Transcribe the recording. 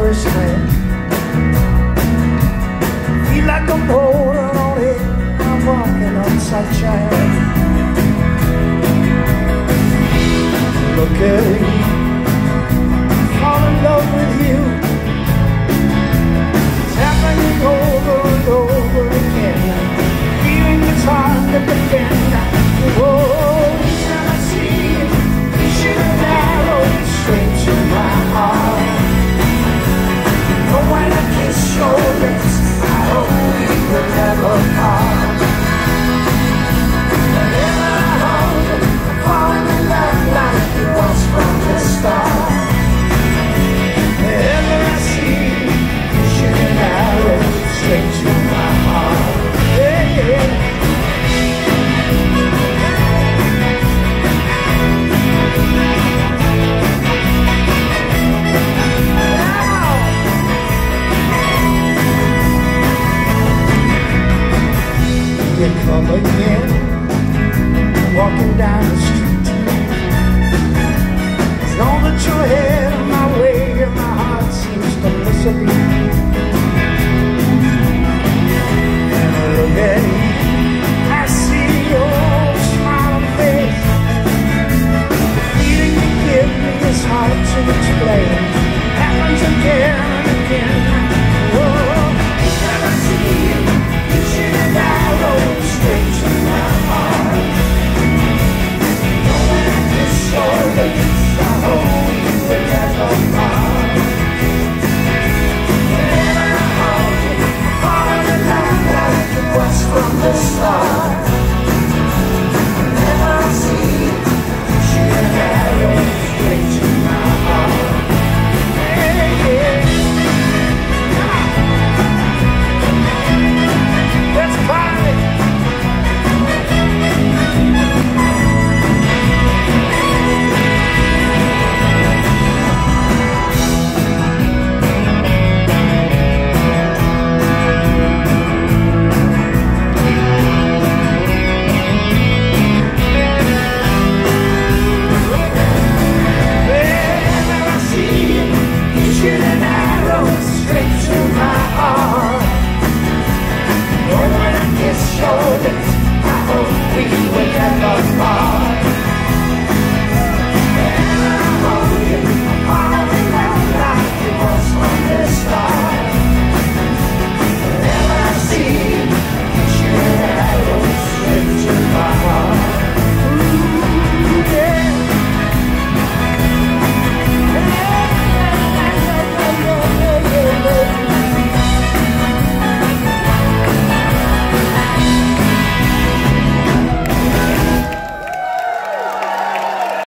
first night. Feel like I'm holding on it. I'm walking on sunshine. Look at you. stars. hard to explain. Happens again and again.